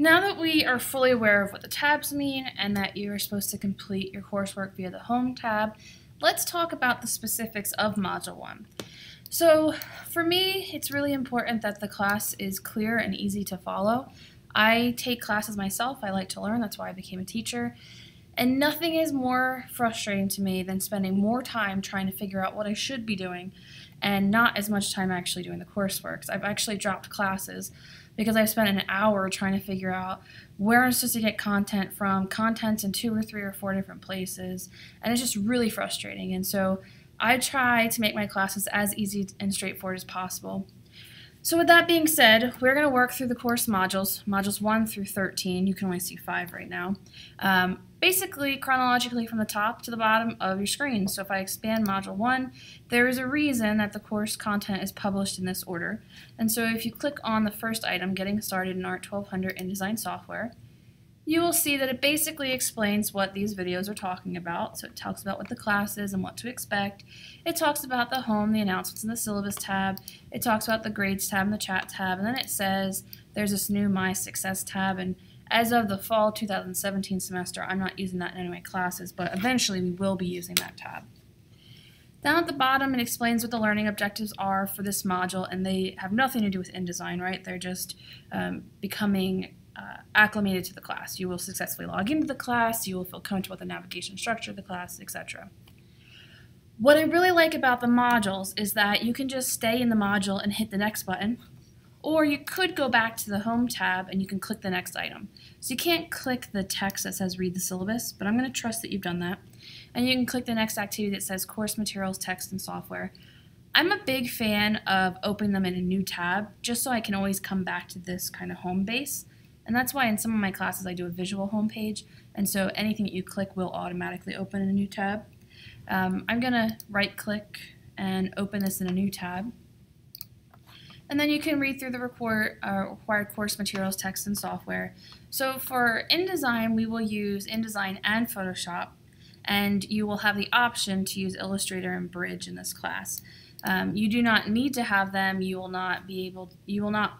Now that we are fully aware of what the tabs mean and that you are supposed to complete your coursework via the Home tab, let's talk about the specifics of Module 1. So for me, it's really important that the class is clear and easy to follow. I take classes myself. I like to learn. That's why I became a teacher. And nothing is more frustrating to me than spending more time trying to figure out what I should be doing and not as much time actually doing the coursework. I've actually dropped classes because I've spent an hour trying to figure out where I'm supposed to get content from, contents in two or three or four different places, and it's just really frustrating. And so I try to make my classes as easy and straightforward as possible. So with that being said, we're going to work through the course modules, modules 1 through 13. You can only see 5 right now. Um, basically, chronologically from the top to the bottom of your screen. So if I expand module 1, there is a reason that the course content is published in this order. And so if you click on the first item, Getting Started in ART 1200 InDesign Software, you will see that it basically explains what these videos are talking about. So it talks about what the class is and what to expect. It talks about the home, the announcements, and the syllabus tab. It talks about the grades tab and the chat tab. And then it says there's this new My Success tab. And as of the fall 2017 semester, I'm not using that in any of my classes, but eventually we will be using that tab. Down at the bottom, it explains what the learning objectives are for this module, and they have nothing to do with InDesign, right? They're just um, becoming uh, acclimated to the class. You will successfully log into the class, you will feel comfortable with the navigation structure of the class, etc. What I really like about the modules is that you can just stay in the module and hit the next button, or you could go back to the Home tab and you can click the next item. So you can't click the text that says read the syllabus, but I'm going to trust that you've done that. And you can click the next activity that says course materials, text, and software. I'm a big fan of opening them in a new tab just so I can always come back to this kind of home base. And that's why in some of my classes I do a visual homepage, and so anything that you click will automatically open in a new tab. Um, I'm going to right click and open this in a new tab. And then you can read through the required, uh, required course materials, text, and software. So for InDesign, we will use InDesign and Photoshop, and you will have the option to use Illustrator and Bridge in this class. Um, you do not need to have them. You will not be able. You will not.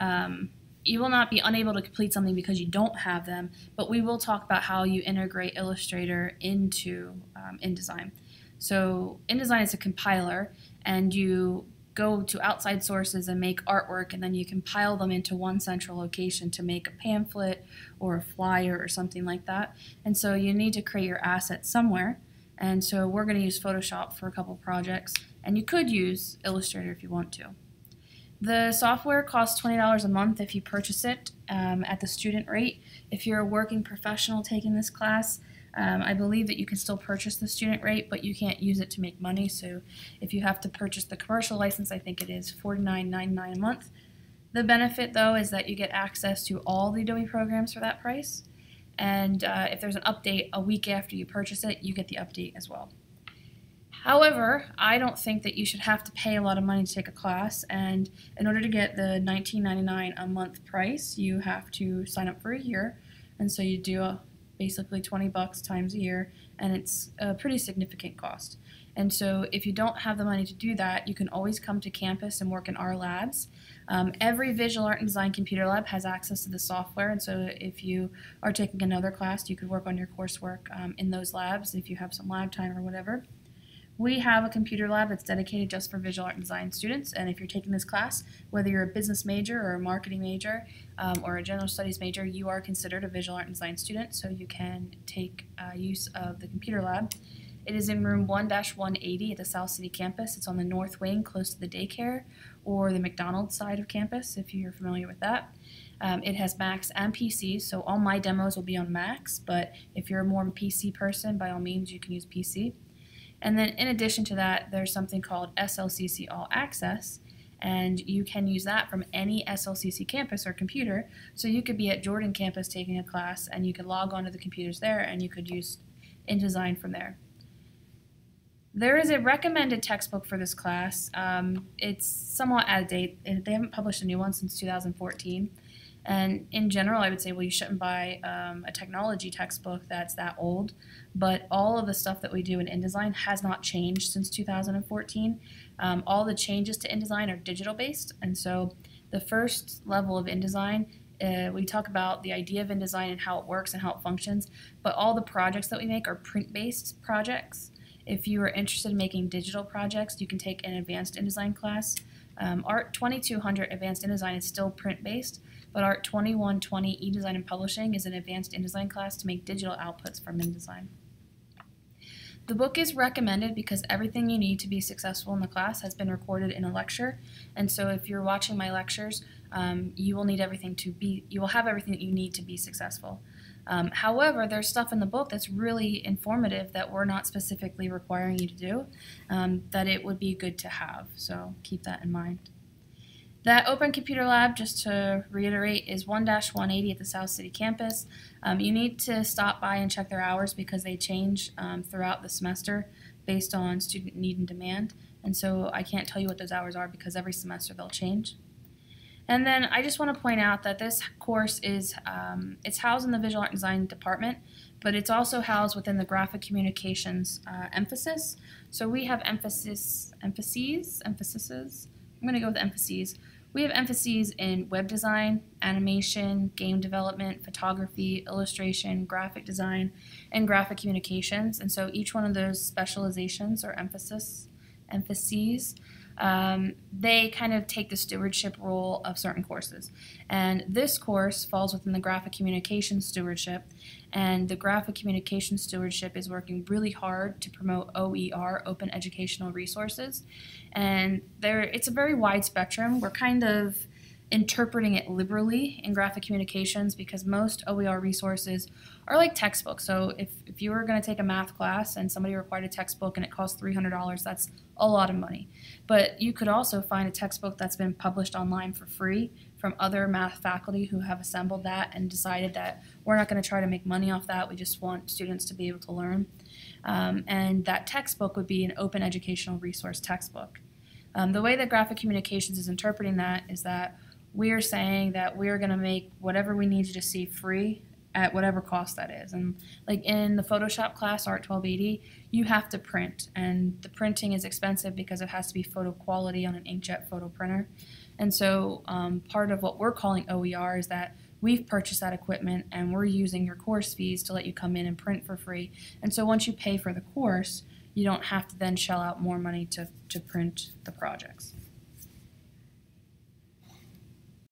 Um, you will not be unable to complete something because you don't have them, but we will talk about how you integrate Illustrator into um, InDesign. So InDesign is a compiler, and you go to outside sources and make artwork, and then you compile them into one central location to make a pamphlet or a flyer or something like that. And so you need to create your assets somewhere. And so we're going to use Photoshop for a couple projects, and you could use Illustrator if you want to. The software costs $20 a month if you purchase it um, at the student rate. If you're a working professional taking this class, um, I believe that you can still purchase the student rate, but you can't use it to make money. So if you have to purchase the commercial license, I think it is $49.99 a month. The benefit, though, is that you get access to all the Adobe programs for that price. And uh, if there's an update a week after you purchase it, you get the update as well. However, I don't think that you should have to pay a lot of money to take a class, and in order to get the $19.99 a month price, you have to sign up for a year, and so you do a, basically 20 bucks times a year, and it's a pretty significant cost. And so if you don't have the money to do that, you can always come to campus and work in our labs. Um, every visual art and design computer lab has access to the software, and so if you are taking another class, you could work on your coursework um, in those labs if you have some lab time or whatever. We have a computer lab that's dedicated just for visual art and design students, and if you're taking this class, whether you're a business major or a marketing major um, or a general studies major, you are considered a visual art and design student, so you can take uh, use of the computer lab. It is in room 1-180 at the South City campus. It's on the north wing close to the daycare or the McDonald's side of campus if you're familiar with that. Um, it has Macs and PCs, so all my demos will be on Macs, but if you're a more PC person, by all means, you can use PC. And then in addition to that, there's something called SLCC All Access, and you can use that from any SLCC campus or computer. So you could be at Jordan campus taking a class, and you could log onto the computers there, and you could use InDesign from there. There is a recommended textbook for this class. Um, it's somewhat out of date. They haven't published a new one since 2014. And in general, I would say, well, you shouldn't buy um, a technology textbook that's that old. But all of the stuff that we do in InDesign has not changed since 2014. Um, all the changes to InDesign are digital based. And so the first level of InDesign Uh, we talk about the idea of InDesign and how it works and how it functions, but all the projects that we make are print-based projects. If you are interested in making digital projects, you can take an advanced InDesign class. Um, Art 2200 Advanced InDesign is still print-based, but Art 2120 eDesign and Publishing is an advanced InDesign class to make digital outputs from InDesign. The book is recommended because everything you need to be successful in the class has been recorded in a lecture, and so if you're watching my lectures, um, you will need everything to be, you will have everything that you need to be successful. Um, however, there's stuff in the book that's really informative that we're not specifically requiring you to do, um, that it would be good to have, so keep that in mind. That Open Computer Lab, just to reiterate, is 1-180 at the South City campus. Um, you need to stop by and check their hours because they change um, throughout the semester based on student need and demand. And so I can't tell you what those hours are because every semester they'll change. And then I just want to point out that this course is um, it's housed in the Visual Art and Design department, but it's also housed within the Graphic Communications uh, emphasis. So we have emphasis, emphases, emphases. I'm going to go with emphases. We have emphases in web design, animation, game development, photography, illustration, graphic design, and graphic communications. And so each one of those specializations or emphasis, emphases um, they kind of take the stewardship role of certain courses. And this course falls within the graphic communication stewardship. And the graphic communication stewardship is working really hard to promote OER, Open Educational Resources. And there, it's a very wide spectrum. We're kind of interpreting it liberally in graphic communications because most OER resources are like textbooks. So if, if you were going to take a math class and somebody required a textbook and it costs $300, that's a lot of money. But you could also find a textbook that's been published online for free from other math faculty who have assembled that and decided that we're not going to try to make money off that. We just want students to be able to learn. Um, and that textbook would be an open educational resource textbook. Um, the way that graphic communications is interpreting that is that we are saying that we are going to make whatever we need you to see free at whatever cost that is. And like in the Photoshop class, Art 1280, you have to print, and the printing is expensive because it has to be photo quality on an inkjet photo printer. And so um, part of what we're calling OER is that we've purchased that equipment and we're using your course fees to let you come in and print for free. And so once you pay for the course, you don't have to then shell out more money to, to print the projects.